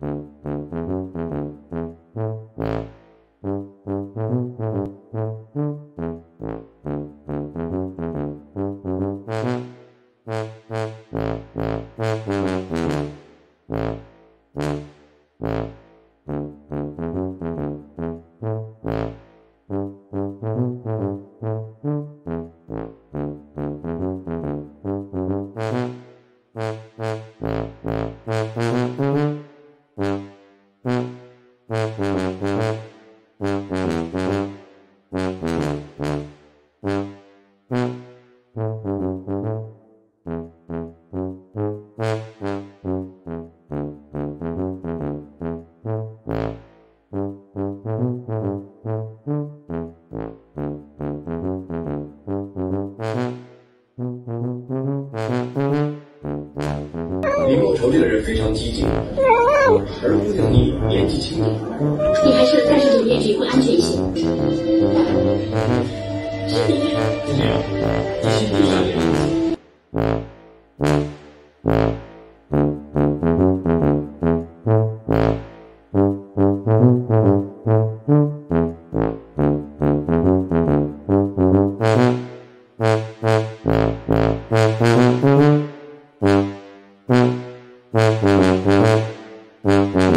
Mm-hmm. 李莫愁这个人非常激进。进，而姑娘你年纪轻，你还是单身九年局会安全一些。姑娘，你心地善良。Mm-hmm.